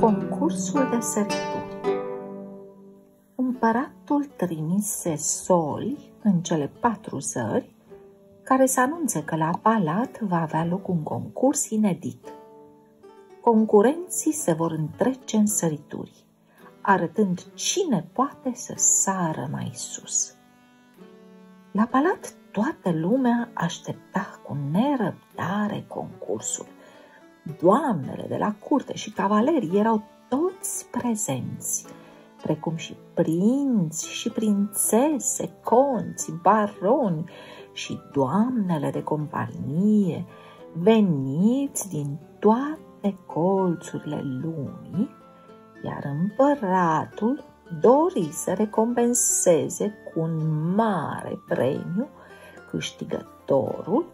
Concursul de sărituri Împăratul trimise soli în cele patru zări care să anunțe că la palat va avea loc un concurs inedit. Concurenții se vor întrece în sărituri, arătând cine poate să sară mai sus. La palat toată lumea aștepta cu nerăbdare concursul. Doamnele de la curte și cavalerii erau toți prezenți, precum și prinți și prințese, conți, baroni și doamnele de companie, veniți din toate colțurile lumii, iar împăratul dori să recompenseze cu un mare premiu câștigătorul,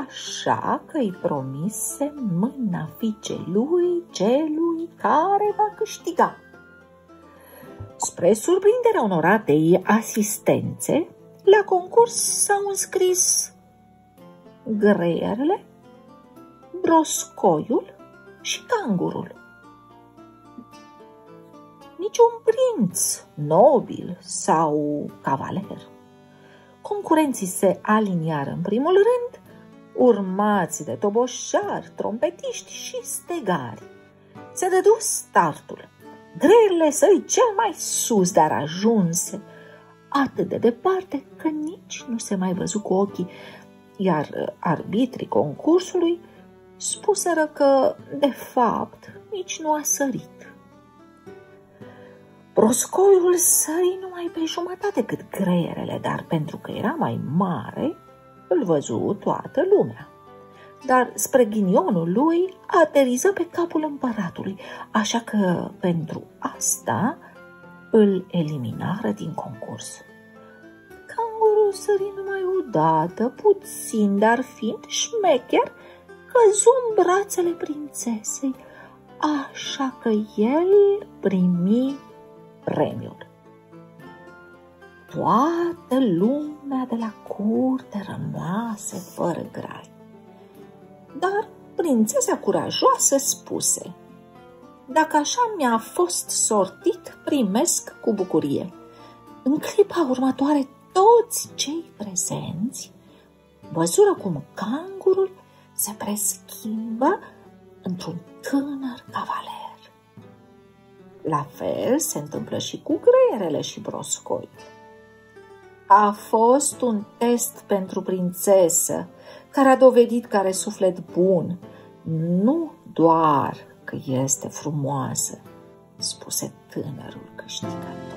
așa că îi promise mâna fiicelui celui care va câștiga. Spre surprinderea unor atei asistențe, la concurs s-au înscris greierele, broscoiul și cangurul. Niciun prinț, nobil sau cavaler. Concurenții se aliniară în primul rând, urmați de toboșari, trompetiști și stegari. Se dădu startul. Greile sări cel mai sus, dar ajunse atât de departe că nici nu se mai văzu cu ochii, iar arbitrii concursului spuseră că, de fapt, nici nu a sărit. Proscoiul sări numai pe jumătate cât greierele, dar pentru că era mai mare, îl văzu toată lumea. Dar spre ghinionul lui ateriză pe capul împăratului, așa că pentru asta îl eliminară din concurs. Cangurul sări numai odată, puțin, dar fiind șmecher, căzu în brațele prințesei, așa că el primi premiul. Toată lumea de la curte rămase fără grai. Dar prințesa curajoasă spuse, Dacă așa mi-a fost sortit, primesc cu bucurie. În clipa următoare, toți cei prezenți văzură cum cangurul se preschimbă într-un tânăr cavaler. La fel se întâmplă și cu greierele și broscoi. A fost un test pentru prințesă, care a dovedit că are suflet bun, nu doar că este frumoasă, spuse tânărul câștigător.